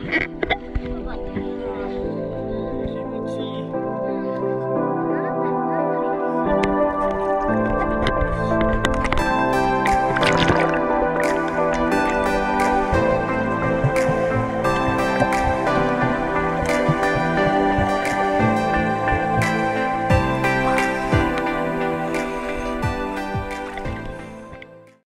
Ha ha ha!